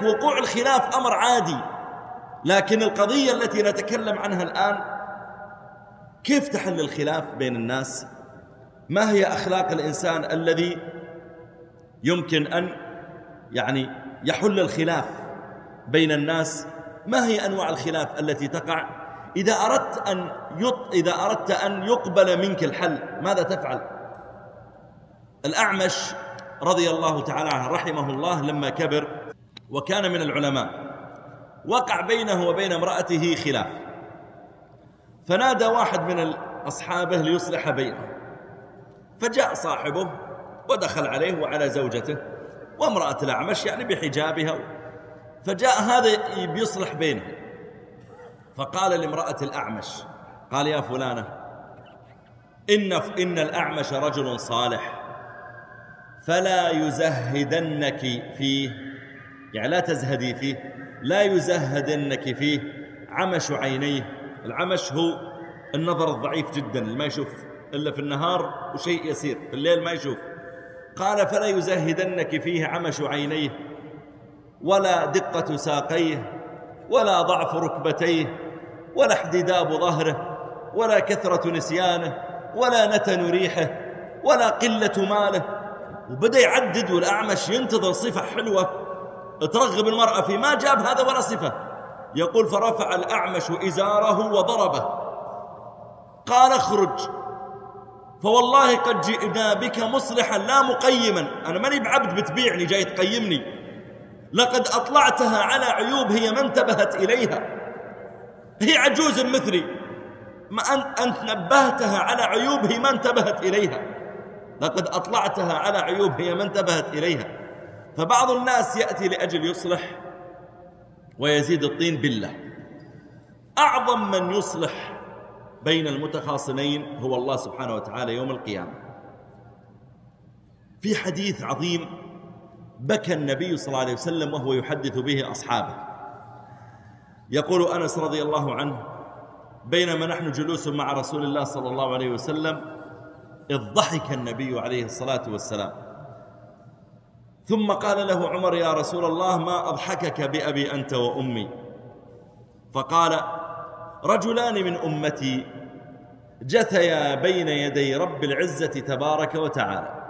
وقوع الخلاف أمر عادي. لكن القضية التي نتكلم عنها الآن كيف تحل الخلاف بين الناس؟ ما هي أخلاق الإنسان الذي يمكن أن يعني يحل الخلاف بين الناس؟ ما هي أنواع الخلاف التي تقع؟ إذا أردت أن يط... إذا أردت أن يقبل منك الحل ماذا تفعل؟ الأعمش رضي الله تعالى عنه رحمه الله لما كبر وكان من العلماء. وقع بينه وبين امرأته خلاف. فنادى واحد من أصحابه ليصلح بينه. فجاء صاحبه ودخل عليه وعلى زوجته وامرأة الأعمش يعني بحجابها. فجاء هذا بيصلح بينه. فقال لامرأة الأعمش قال يا فلانة إن, إن الأعمش رجل صالح فلا يزهدنك فيه. يعني لا تزهدي فيه لا يزهدنك فيه. عمش عينيه العمش هو النظر الضعيف جدا اللي ما يشوف إلا في النهار وشيء يسير في الليل ما يشوف. قال فلا يزهدنك فيه عمش عينيه ولا دقة ساقيه ولا ضعف ركبتيه ولا احتداب ظهره ولا كثرة نسيانه ولا نتن ريحه ولا قلة ماله. وبدأ يعدد والأعمش ينتظر صفة حلوة. ترغب المرأة في ما جاب هذا ولا صفة. يقول فرفع الأعمش إزاره وضربه. قال اخرج. فوالله قد جئنا بك مصلحا لا مقيما. أنا ماني بعبد بتبيعني جاي تقيمني. لقد أطلعتها على عيوب هي ما انتبهت إليها. هي عجوز مثلي. ما أنت نبهتها على عيوب هي ما انتبهت إليها. لقد أطلعتها على عيوب هي ما انتبهت إليها. فبعض الناس يأتي لأجل يصلح ويزيد الطين بالله أعظم من يصلح بين المتخاصمين هو الله سبحانه وتعالى يوم القيامة. في حديث عظيم بكى النبي صلى الله عليه وسلم وهو يحدث به أصحابه. يقول أنس رضي الله عنه بينما نحن جلوس مع رسول الله صلى الله عليه وسلم إذ ضحك النبي عليه الصلاة والسلام. ثم قال له عمر يا رسول الله ما أضحكك بأبي أنت وأمي؟ فقال رجلان من أمتي جثيا بين يدي رب العزة تبارك وتعالى.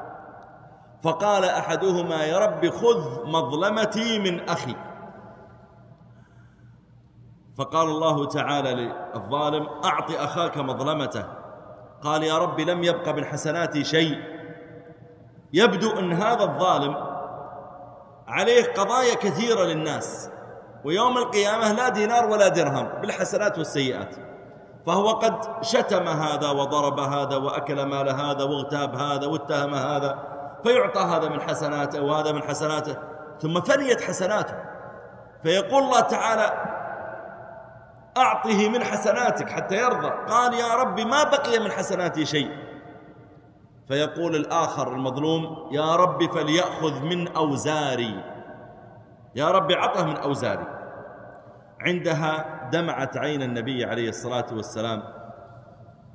فقال أحدهما يا رب خذ مظلمتي من أخي. فقال الله تعالى للظالم أعط أخاك مظلمته. قال يا رب لم يبق من حسناتي شيء. يبدو أن هذا الظالم عليه قضايا كثيرة للناس. ويوم القيامة لا دينار ولا درهم بالحسنات والسيئات. فهو قد شتم هذا وضرب هذا وأكل مال هذا واغتاب هذا واتهم هذا فيعطى هذا من حسناته وهذا من حسناته ثم فنيت حسناته. فيقول الله تعالى أعطه من حسناتك حتى يرضى. قال يا رب ما بقي من حسناتي شيء. فيقول الآخر المظلوم يا رب فليأخذ من أوزاري. يا رب عطه من أوزاري. عندها دمعت عين النبي عليه الصلاة والسلام.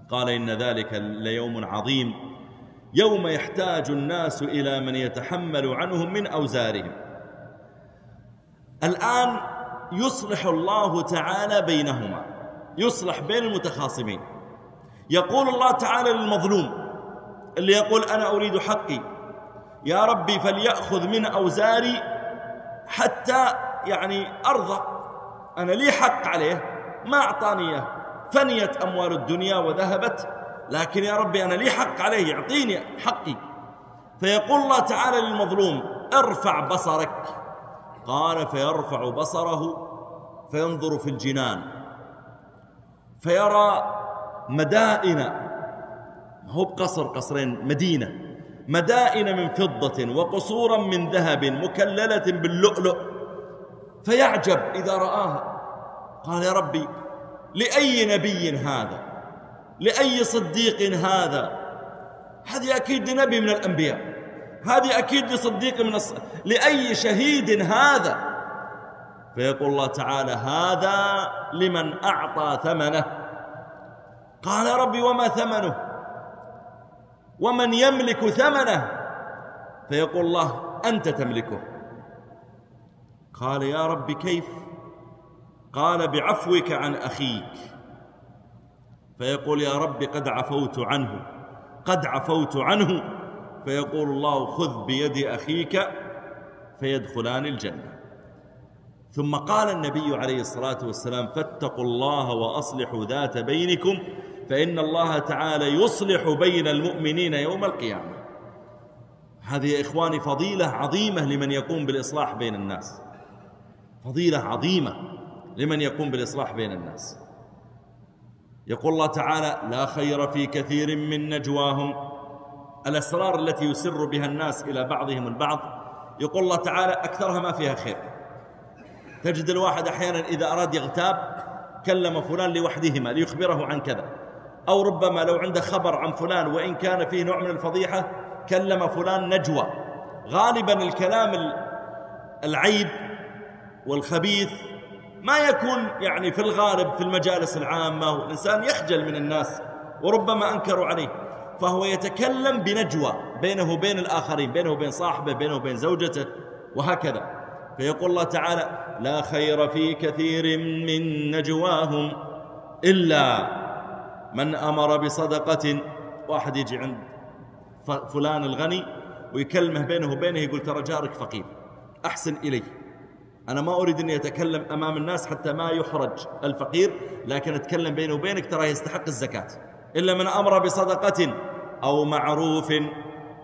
قال إن ذلك ليوم عظيم يوم يحتاج الناس إلى من يتحمل عنهم من أوزارهم. الآن يصلح الله تعالى بينهما يصلح بين المتخاصمين. يقول الله تعالى للمظلوم اللي يقول أنا أريد حقي. يا ربي فليأخذ من أوزاري حتى يعني أرضى. أنا لي حق عليه. ما أعطاني إياه. فنيت أموال الدنيا وذهبت. لكن يا ربي أنا لي حق عليه. يعطيني حقي. فيقول الله تعالى للمظلوم ارفع بصرك. قال فيرفع بصره فينظر في الجنان. فيرى مدائن هو بقصر قصرين مدينة. مدائن من فضة وقصورا من ذهب مكللة باللؤلؤ. فيعجب إذا رآها. قال يا ربي لأي نبي هذا؟ لأي صديق هذا؟ هذه أكيد نبي من الأنبياء. هذه أكيد لصديق من الص... لأي شهيد هذا؟ فيقول الله تعالى هذا لمن أعطى ثمنه. قال يا ربي وما ثمنه؟ ومن يملك ثمنه فيقول الله أنت تملكه. قال يا رب كيف؟ قال بعفوك عن أخيك. فيقول يا رب قد عفوت عنه قد عفوت عنه. فيقول الله خذ بيد أخيك فيدخلان الجنة. ثم قال النبي عليه الصلاة والسلام فاتقوا الله وأصلحوا ذات بينكم فإن الله تعالى يصلح بين المؤمنين يوم القيامة. هذه يا إخواني فضيلة عظيمة لمن يقوم بالإصلاح بين الناس. فضيلة عظيمة لمن يقوم بالإصلاح بين الناس. يقول الله تعالى لا خير في كثير من نجواهم. الأسرار التي يسر بها الناس إلى بعضهم البعض. يقول الله تعالى أكثرها ما فيها خير. تجد الواحد أحيانا إذا أراد يغتاب كلم فلان لوحدهما ليخبره عن كذا. أو ربما لو عنده خبر عن فلان وإن كان فيه نوع من الفضيحة كلم فلان نجوى. غالبا الكلام العيب والخبيث ما يكون يعني في الغالب في المجالس العامة والإنسان يخجل من الناس وربما أنكروا عليه. فهو يتكلم بنجوى بينه وبين الآخرين بينه وبين صاحبه بينه وبين زوجته وهكذا. فيقول الله تعالى لا خير في كثير من نجواهم إلا من أمر بصدقة واحد يجي عند فلان الغني ويكلمه بينه وبينه يقول ترى جارك فقير أحسن إليه أنا ما أريد أن يتكلم أمام الناس حتى ما يحرج الفقير لكن أتكلم بينه وبينك ترى يستحق الزكاة. إلا من أمر بصدقة أو معروف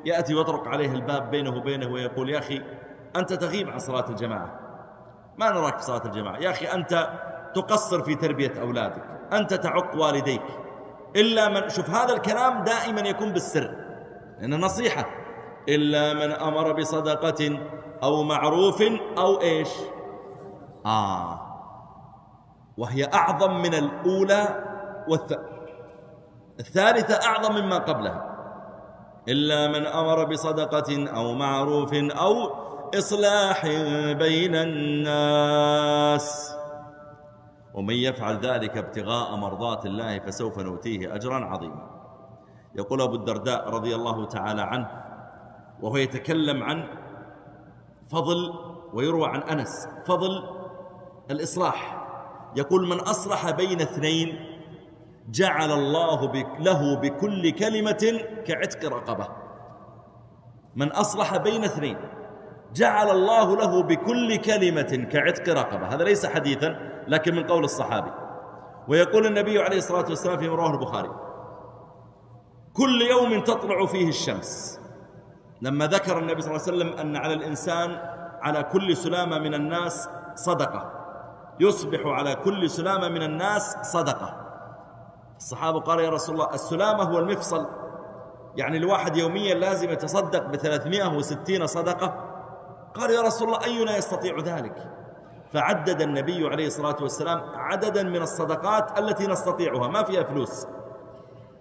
يأتي ويطرق عليه الباب بينه وبينه ويقول يا أخي أنت تغيب عن صلاة الجماعة. ما نراك في صلاة الجماعة. يا أخي أنت تقصر في تربية أولادك أنت تعق والديك. إلا من شوف هذا الكلام دائما يكون بالسر. لأنه نصيحة إلا من أمر بصدقة أو معروف أو إيش؟ آه. وهي أعظم من الأولى والث... الثالثة أعظم مما قبلها. إلا من أمر بصدقة أو معروف أو إصلاح بين الناس. ومن يفعل ذلك ابتغاء مرضات الله فسوف نؤتيه أجرا عظيما. يقول أبو الدرداء رضي الله تعالى عنه وهو يتكلم عن فضل ويروى عن أنس فضل الإصلاح. يقول من أصلح بين اثنين جعل الله له بكل كلمة كعتق رقبة. من أصلح بين اثنين جعل الله له بكل كلمة كعتق رقبة. هذا ليس حديثا لكن من قول الصحابي. ويقول النبي عليه الصلاة والسلام في رواه البخاري كل يوم تطلع فيه الشمس. لما ذكر النبي صلى الله عليه وسلم أن على الإنسان على كل سلامة من الناس صدقة. يصبح على كل سلامة من الناس صدقة. الصحابة قال يا رسول الله السلامة هو المفصل. يعني الواحد يوميا لازم يتصدق بثلاثمائة وستين صدقة قال يا رسول الله أينا يستطيع ذلك؟ فعدد النبي عليه الصلاة والسلام عددا من الصدقات التي نستطيعها ما فيها فلوس.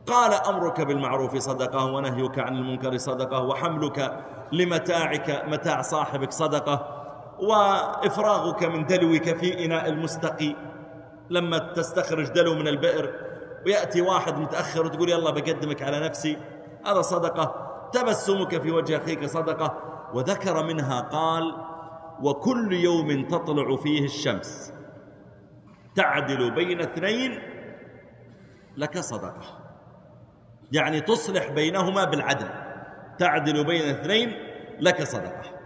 قال أمرك بالمعروف صدقة ونهيك عن المنكر صدقة وحملك لمتاعك متاع صاحبك صدقة وإفراغك من دلوك في إناء المستقي لما تستخرج دلو من البئر ويأتي واحد متأخر وتقول يلا بقدمك على نفسي هذا صدقة تبسمك في وجه أخيك صدقة وذكر منها قال وكل يوم تطلع فيه الشمس تعدل بين اثنين لك صدقة. يعني تصلح بينهما بالعدل تعدل بين اثنين لك صدقة.